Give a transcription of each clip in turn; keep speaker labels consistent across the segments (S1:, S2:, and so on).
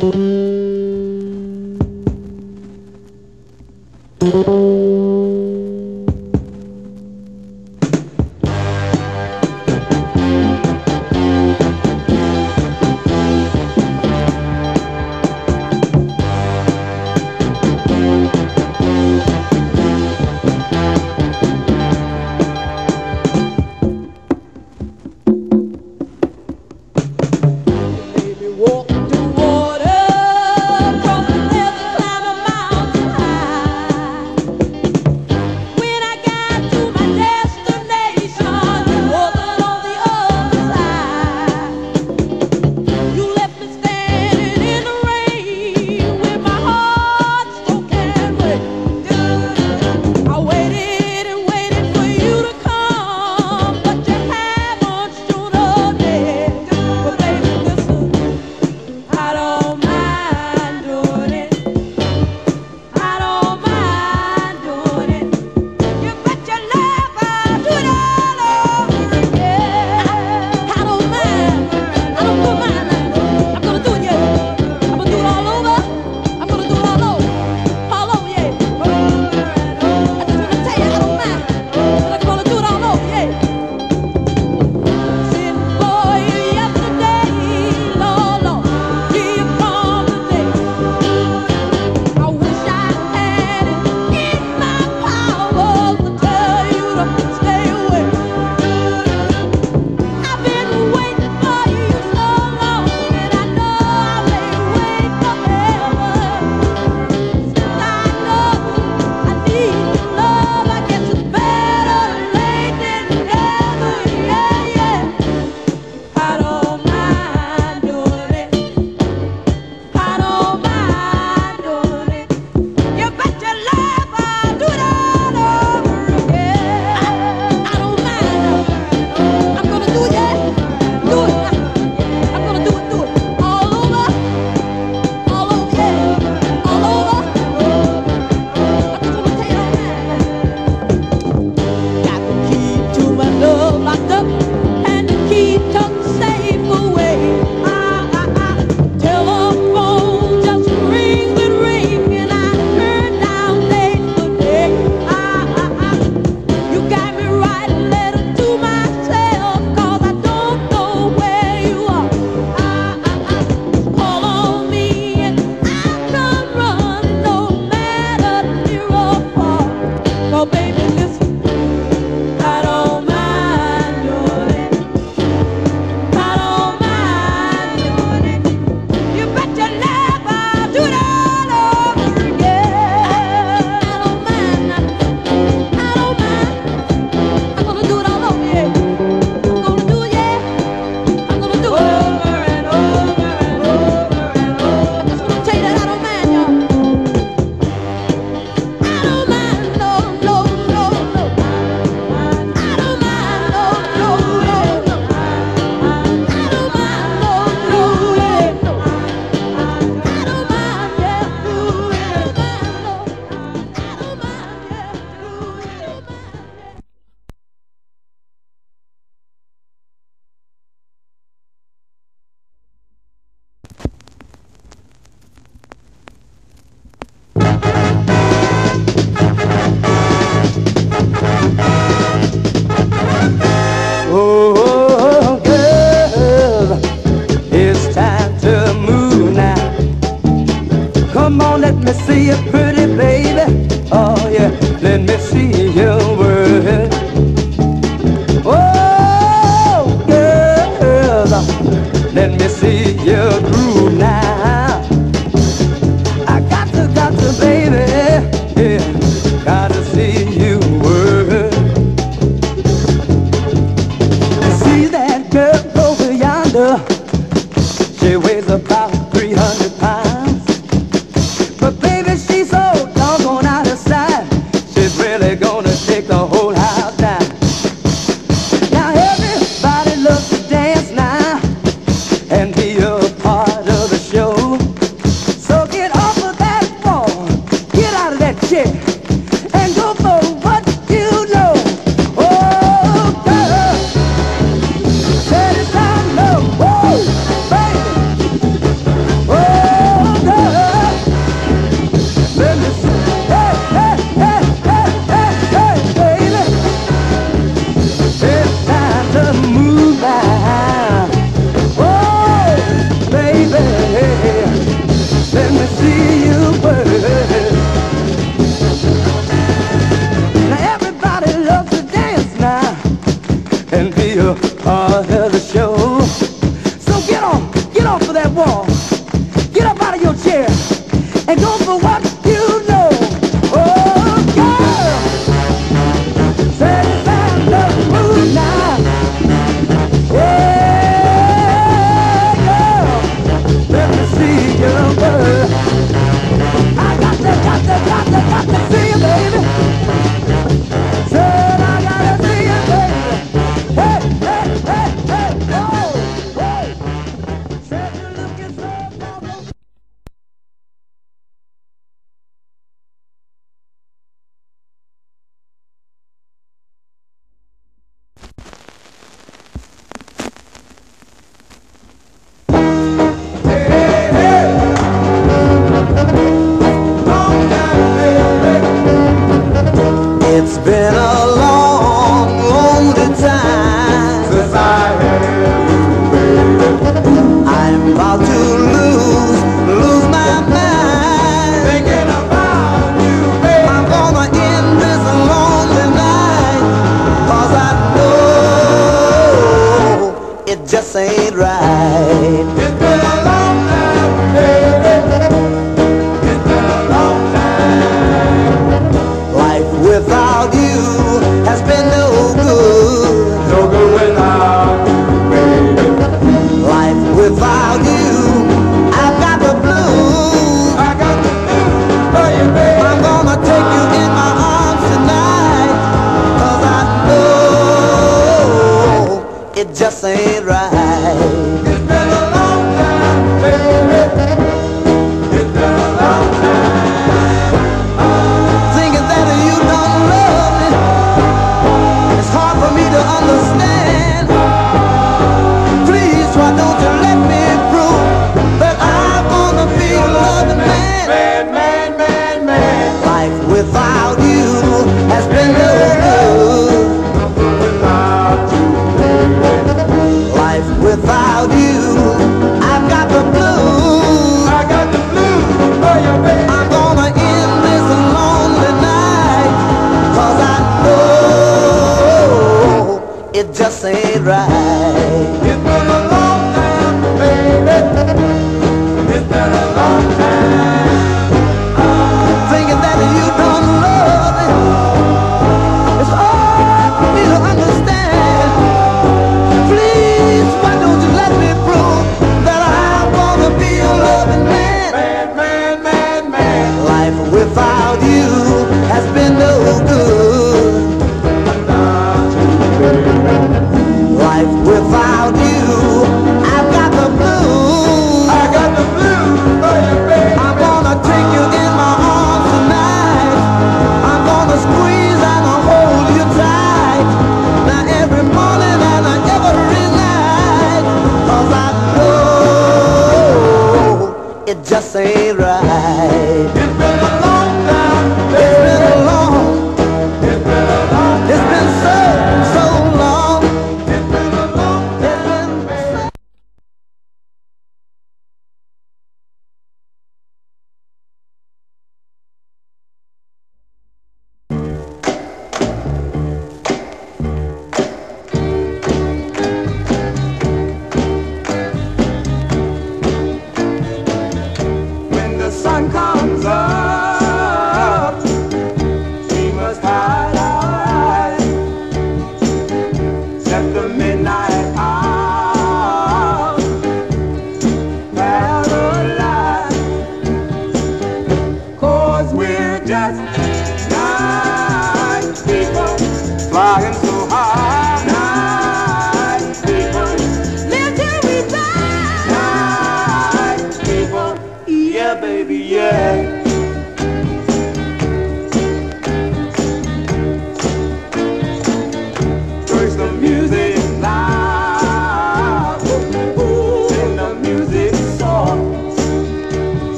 S1: Thank you.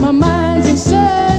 S1: My mind's absurd.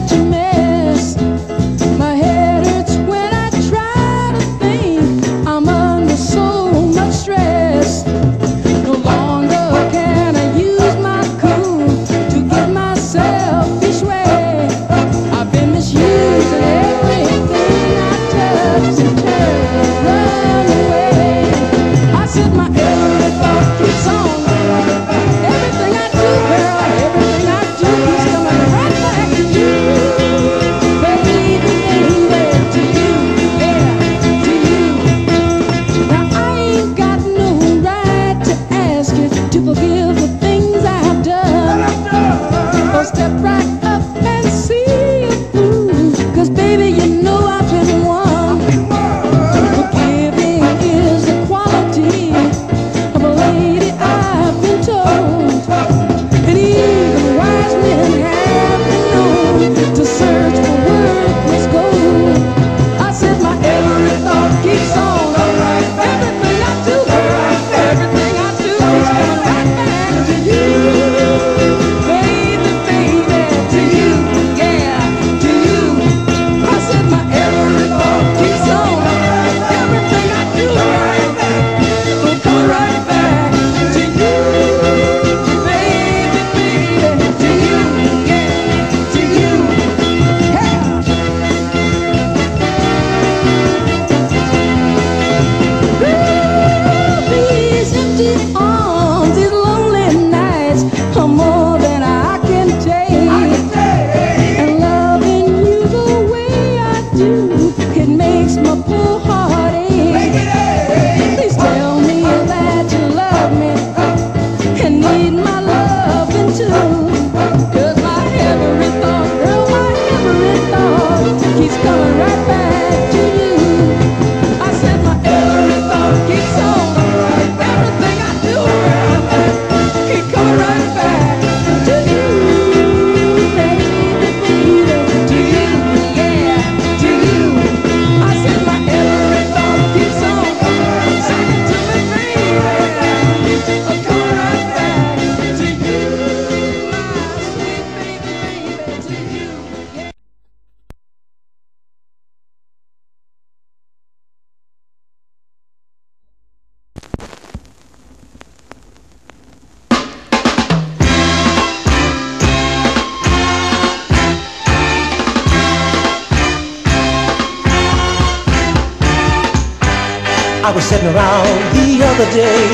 S1: I
S2: was sitting around the other day,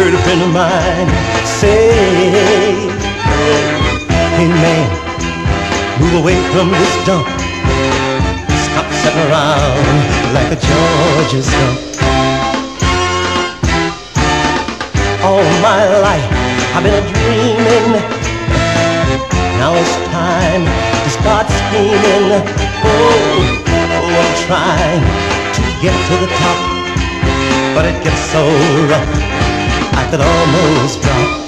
S2: heard a friend of mine say, Hey man, move away from this dump. Stop sitting around like a Georgia stump. All my life I've been dreaming. Now it's time to start scheming. Oh, oh, I'm trying to get to the top, but it gets so rough I could almost drop.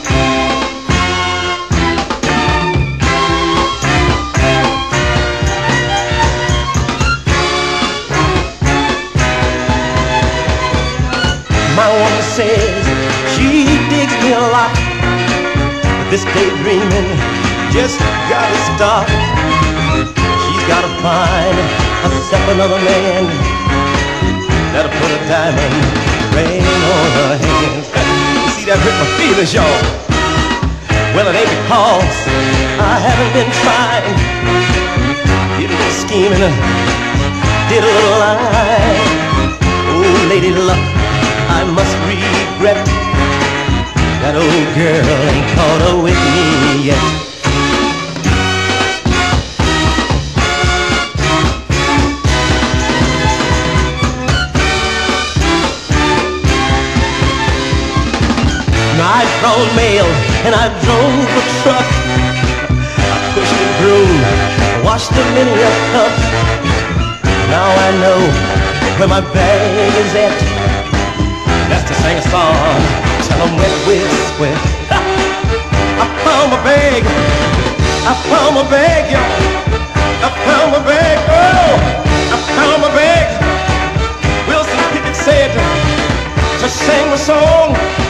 S2: My woman says she digs me a lot, but this daydreaming just gotta stop. She's gotta find herself another man that'll put a diamond ring on her hand. You see that hurt my feelings, y'all. Well, it ain't because I haven't been trying. Did a little scheming, did a little lying. Oh, lady luck, I must regret that old girl ain't caught up with me yet. I've thrown mail and I've drove a truck. I pushed a broom, washed a many a cup. Now I know where my bag is at. That's to sing a song till I'm wet with sweat. I found my bag. I found my bag, y'all. I found my bag. Oh, I found my bag. Wilson Pickett said to sing my song.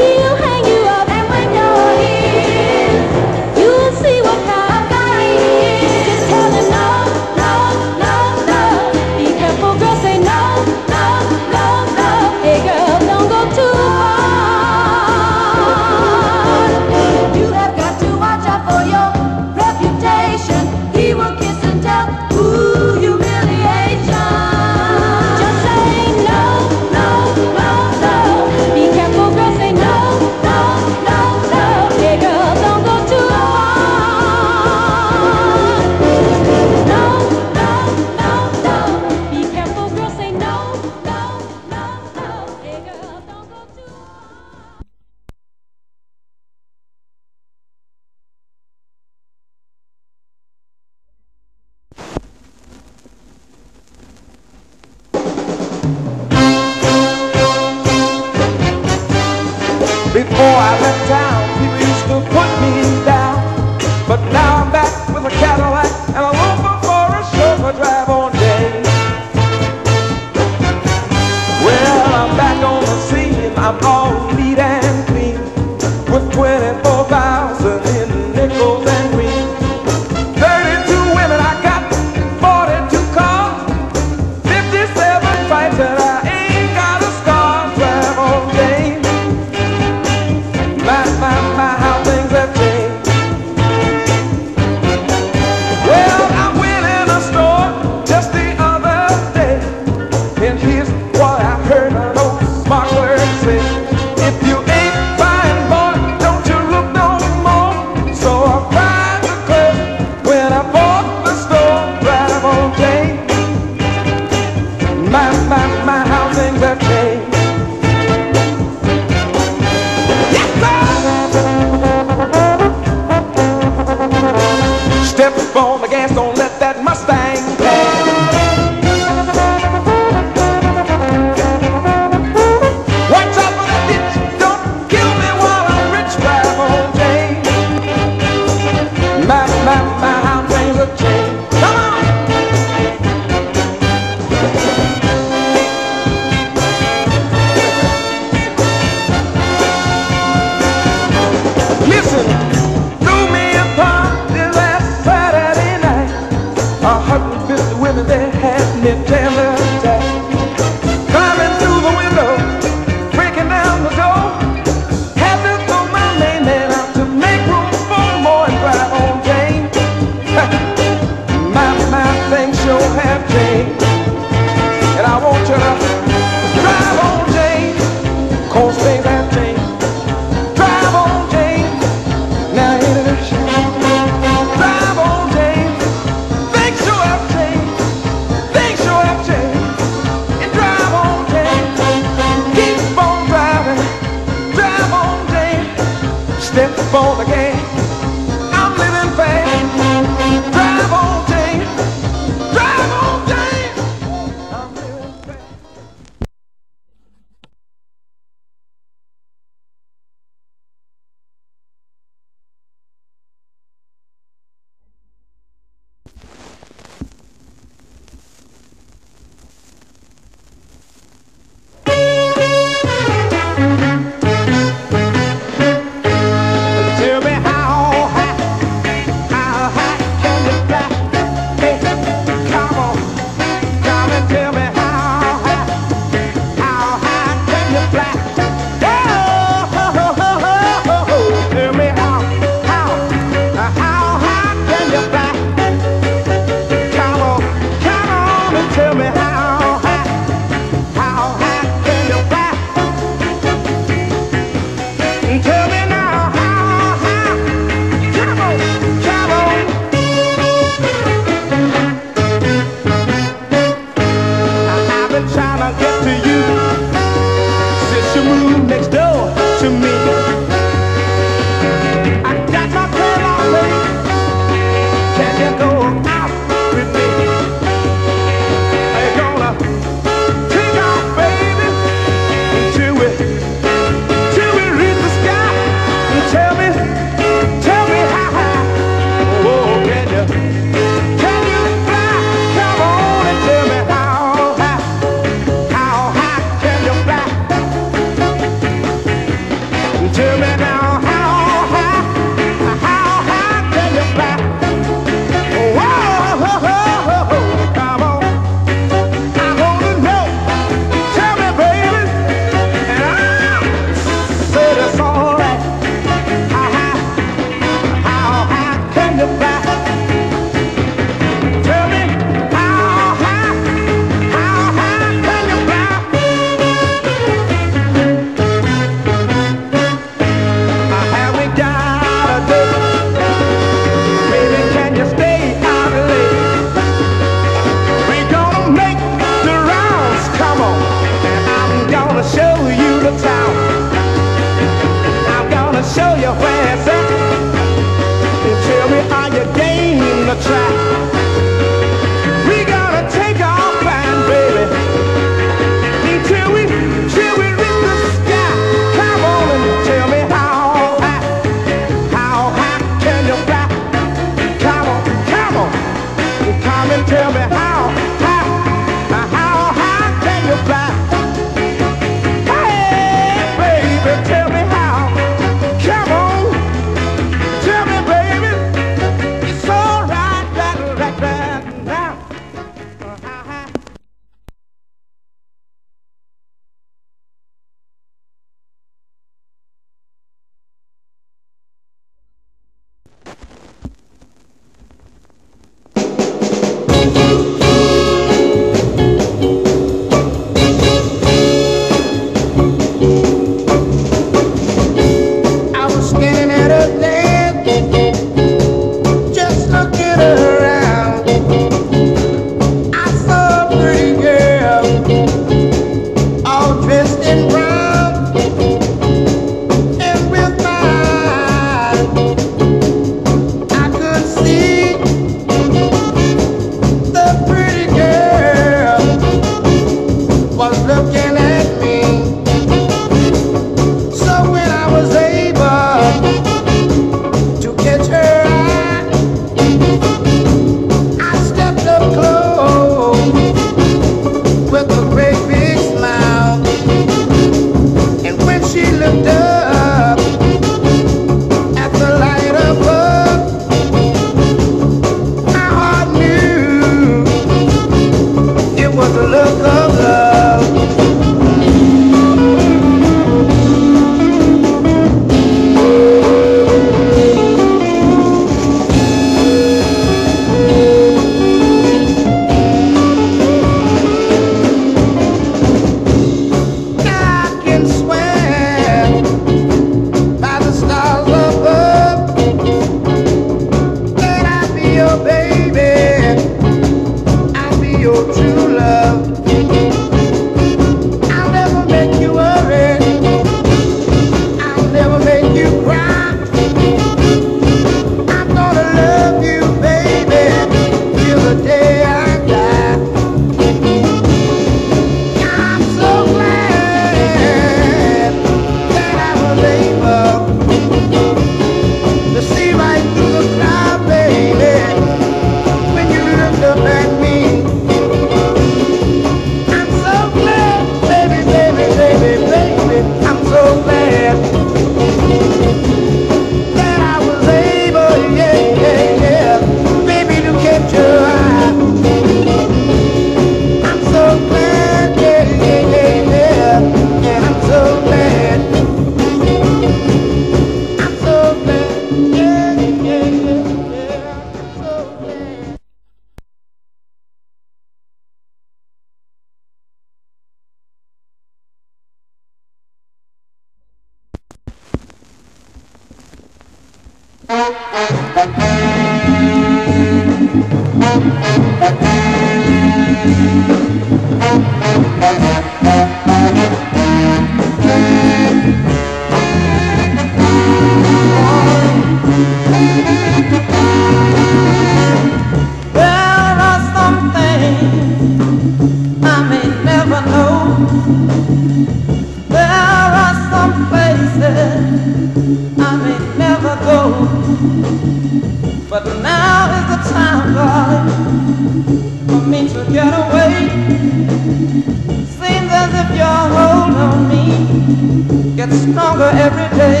S3: Stronger every day.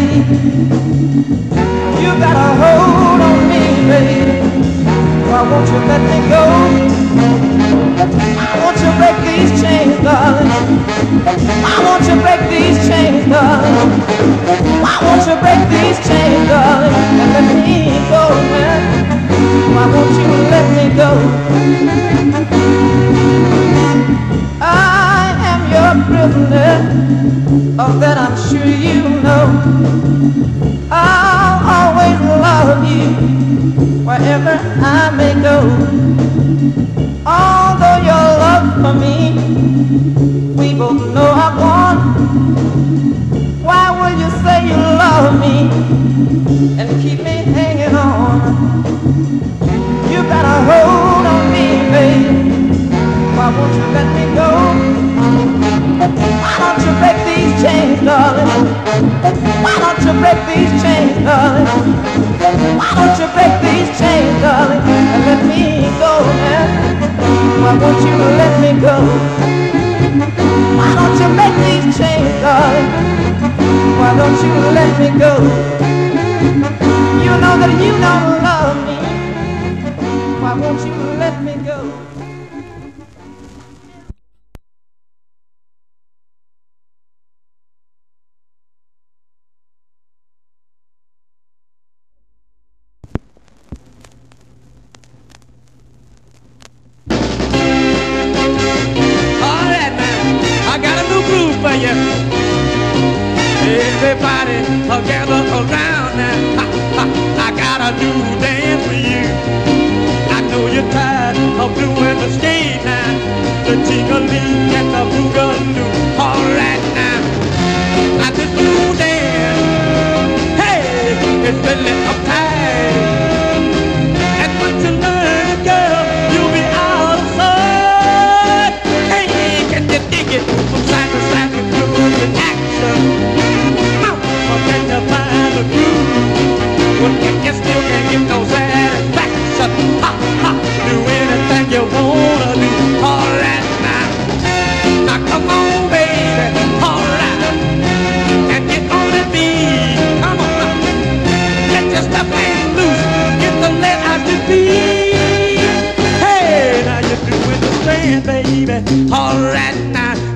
S3: You got a hold on me, baby. Why won't you let me go? Why won't you break these chains, darling? Why won't you break these chains, darling? Why won't you break these chains, darling? And let me go, man. Why won't you let me go? I Of oh, that I'm sure you know. I'll always love you wherever I may go. Although your love for me, we both know I've won. Why will you say you love me and keep me hanging on? You got a hold on me, baby. Why won't you let me go? Why don't you break these chains, darling? Why don't you break these chains, darling? Why don't you break these chains, darling, and let me go, man? Why won't you let me go? Why don't you break these chains, darling? Why don't you let me go? You know that you don't love me. Why won't you let me go?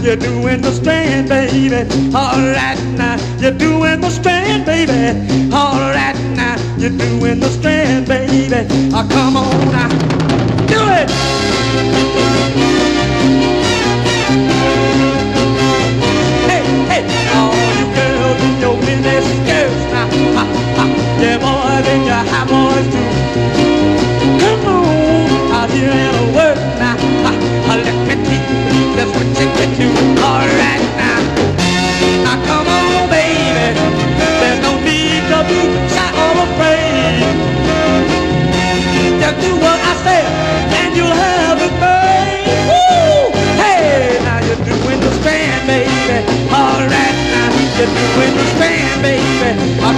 S1: You're doing the strand, baby. All right, now you're doing the strand, baby. All right, now you're doing the strand, baby. Oh, come on now you're doing the strand, baby. Oh,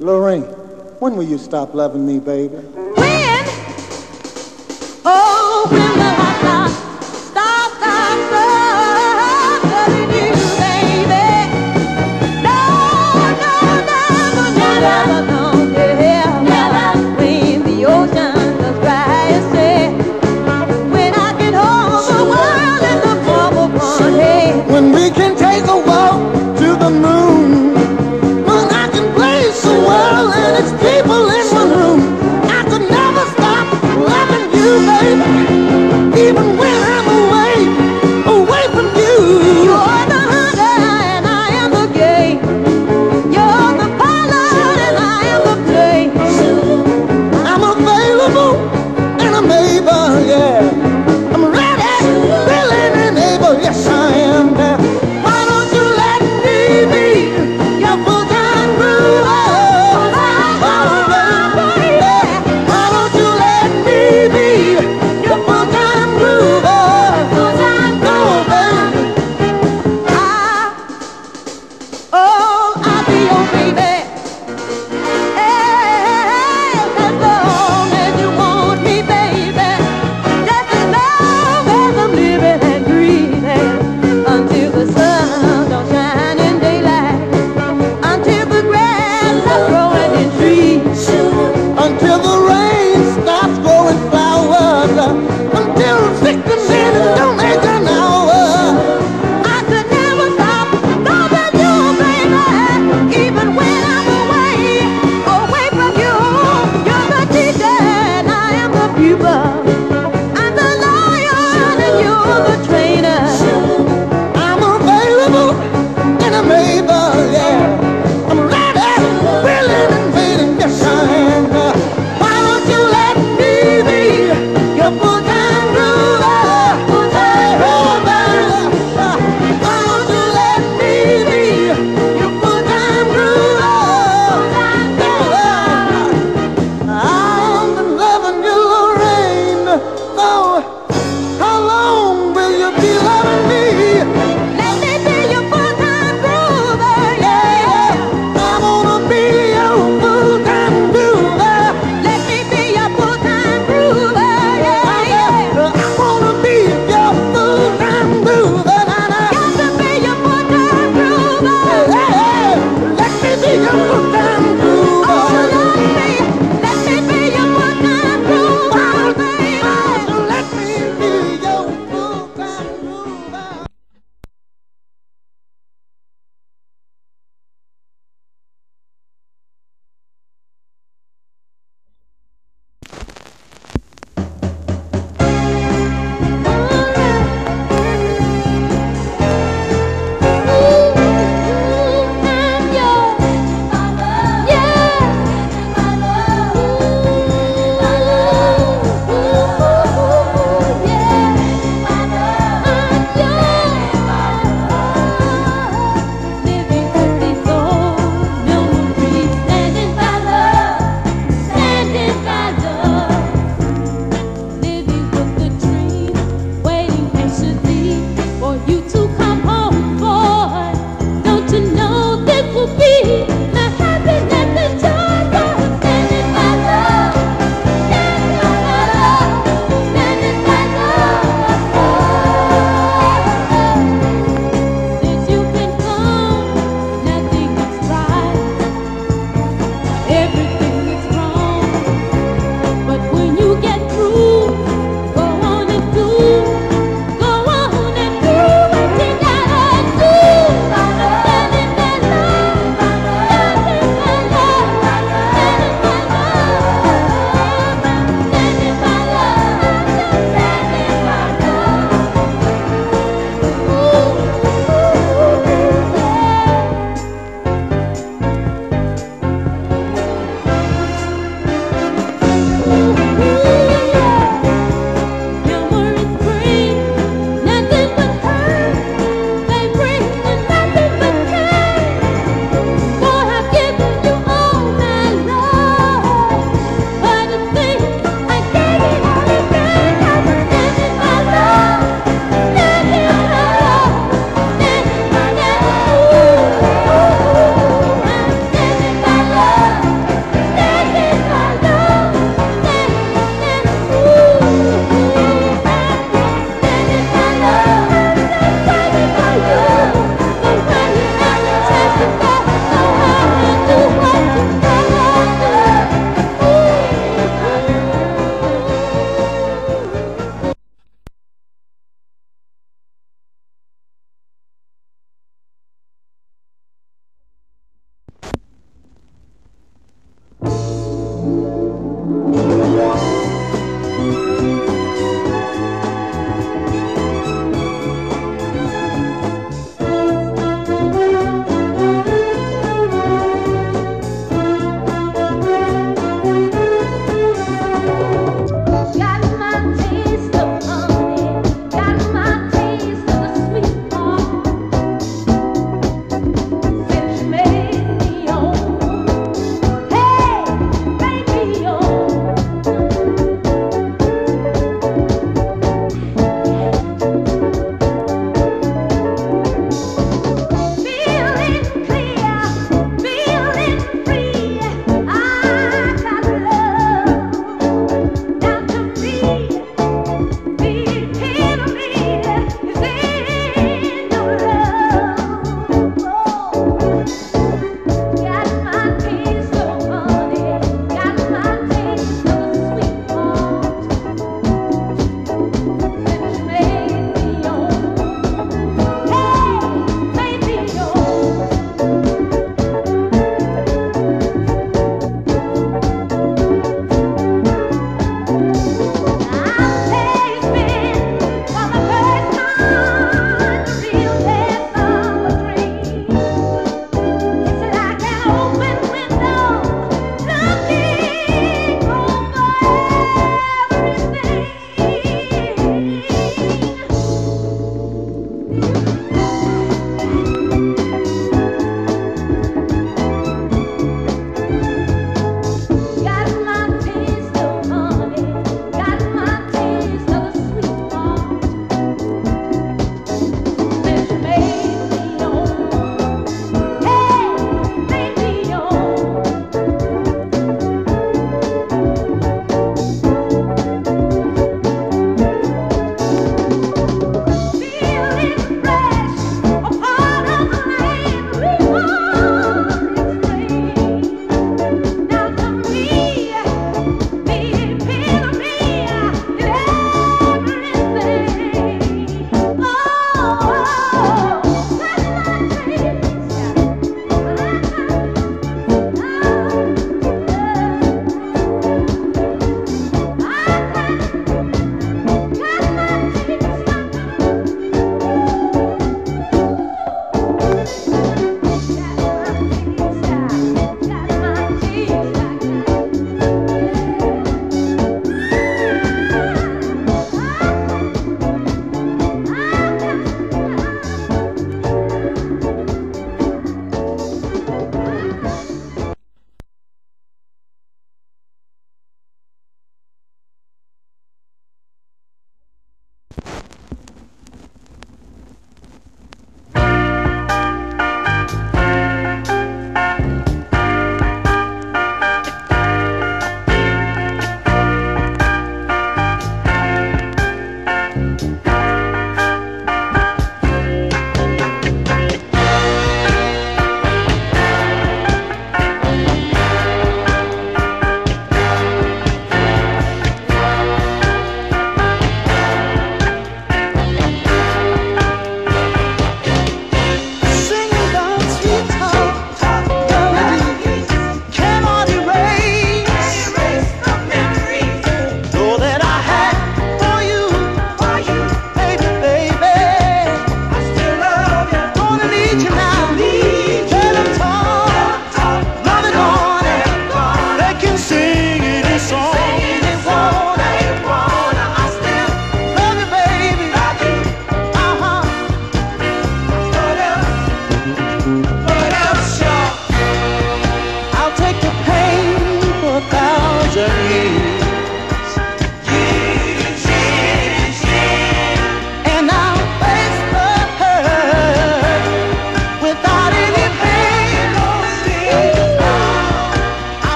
S4: Lorraine, when will you stop loving me, baby?